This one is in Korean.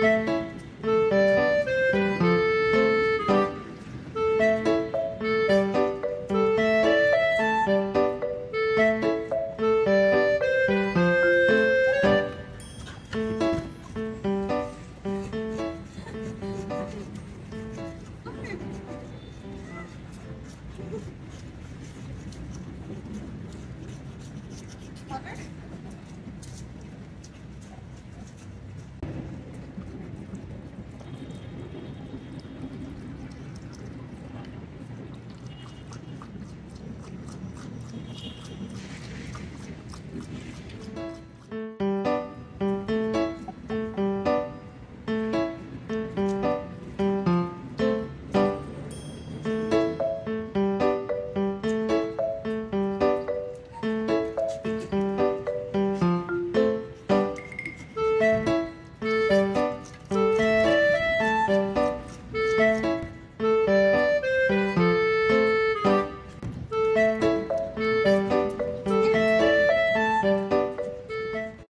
Mother?